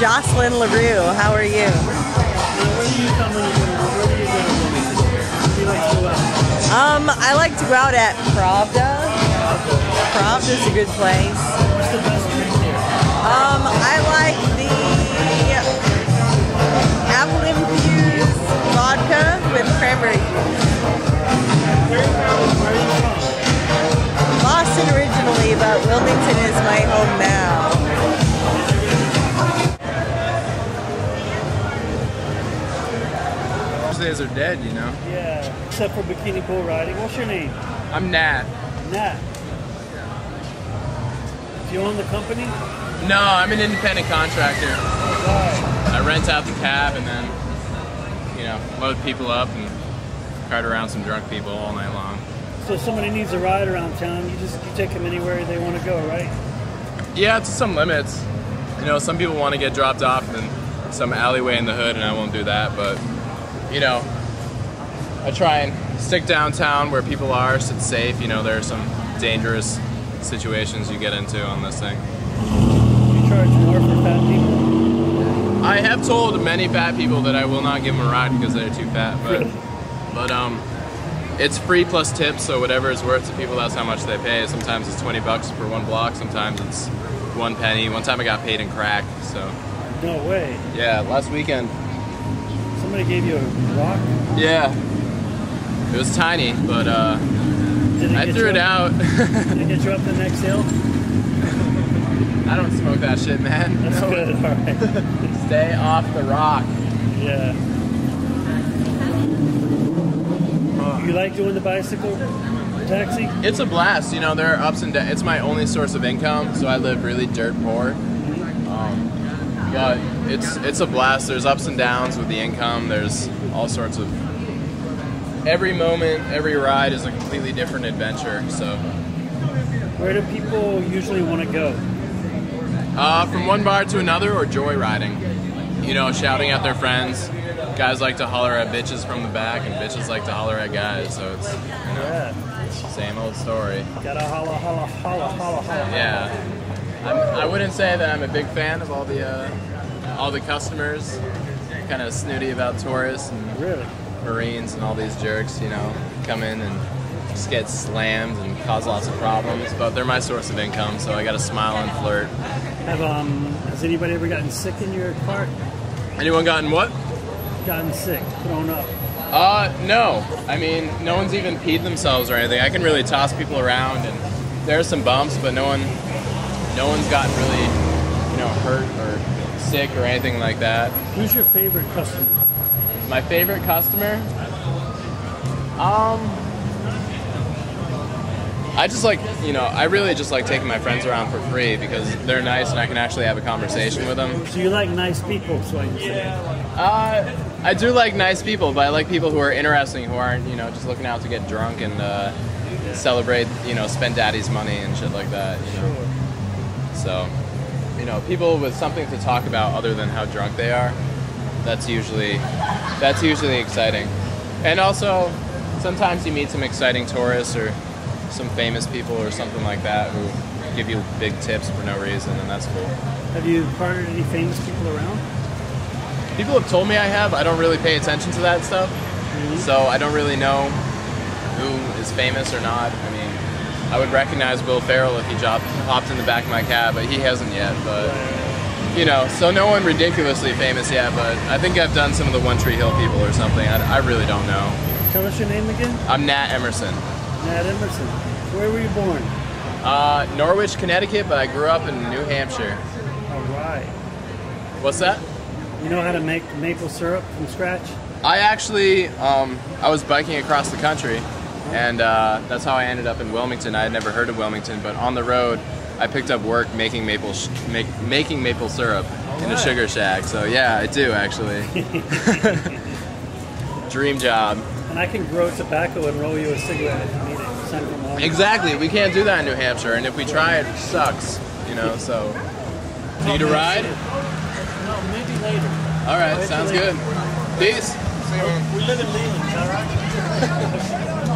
Jocelyn LaRue. How are you? Um, I like to go out at Pravda. Pravda's a good place. Um, I like the apple Those are dead, you know. Yeah, except for bikini bull riding. What's your name? I'm Nat. Nat. Do you own the company? No, I'm an independent contractor. Right. I rent out the cab and then, you know, load people up and cart around some drunk people all night long. So if somebody needs a ride around town, you just you take them anywhere they want to go, right? Yeah, to some limits. You know, some people want to get dropped off in some alleyway in the hood, and I won't do that. But, you know, I try and stick downtown where people are, so it's safe. You know, there are some dangerous situations you get into on this thing. You charge more for fat people. I have told many fat people that I will not give them a ride because they're too fat, but but um, it's free plus tips, so whatever is worth to people, that's how much they pay. Sometimes it's twenty bucks for one block, sometimes it's one penny. One time I got paid in crack, so No way. yeah, last weekend. Somebody gave you a rock. Yeah, it was tiny, but uh, I threw it out. Did it get you up the next hill? I don't smoke that shit, man. That's No. good. All right. Stay off the rock. Yeah. You like doing the bicycle taxi? It's a blast. You know, there are ups and downs. It's my only source of income, so I live really dirt poor. Um, but it's it's a blast. There's ups and downs with the income. There's all sorts of. Every moment, every ride is a completely different adventure. So, Where do people usually want to go? uh, from one bar to another, or joyriding. You know, shouting at their friends. Guys like to holler at bitches from the back, and bitches like to holler at guys. So it's you know, Yeah. same old story. Gotta holla, holla, holla, holla, holla. Yeah, I'm, I wouldn't say that I'm a big fan of all the uh, all the customers. Kind of snooty about tourists and Really? Marines and all these jerks. You know, come in and just get slammed and cause lots of problems. But they're my source of income, so I got to smile and flirt. Have um has anybody ever gotten sick in your cart? Anyone gotten what? Gotten sick, thrown up. Uh, no. I mean, no one's even peed themselves or anything. I can really toss people around, and there are some bumps, but no one, no one's gotten really, you know, hurt or sick or anything like that. Who's your favorite customer? My favorite customer? Um, I just like, you know, I really just like taking my friends around for free because they're nice and I can actually have a conversation with them. So you like nice people, so I can say. Uh, I do like nice people, but I like people who are interesting, who aren't, you know, just looking out to get drunk and uh, celebrate, you know, spend daddy's money and shit like that, you know. So, you know, people with something to talk about other than how drunk they are, that's usually that's usually exciting. And also, sometimes you meet some exciting tourists or some famous people or something like that who give you big tips for no reason, and that's cool. Have you partnered any famous people around? People have told me I have. I don't really pay attention to that stuff, mm-hmm. so I don't really know who is famous or not. I mean, I would recognize Will Ferrell if he dropped, hopped in the back of my cab, but he hasn't yet. But you know, so no one ridiculously famous yet. But I think I've done some of the One Tree Hill people or something. I, I really don't know. Tell us your name again. I'm Nat Emerson, Nat Emerson. Where were you born? uh, Norwich, Connecticut, but I grew up in New Hampshire. All right. What's that? You know how to make maple syrup from scratch? I actually, um, I was biking across the country, and uh, that's how I ended up in Wilmington. I had never heard of Wilmington, but on the road, I picked up work making maple sh- make, making maple syrup in a sugar shack. So yeah, I do actually. Dream job. And I can grow tobacco and roll you a cigarette if you need it. Send from home. Exactly. We can't do that in New Hampshire, and if we try, it sucks. You know. So need a ride? No, maybe later. All right, Wait sounds later. good. Peace. We live in Leland, is that right?